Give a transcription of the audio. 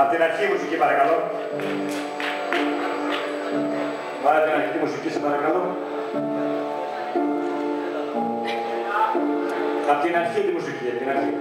Απ' την αρχή μουσική παρακαλώ. Βάλε την αρχή μουσική σε παρακαλώ. Απ' την αρχή τη μουσική, απ' την αρχή.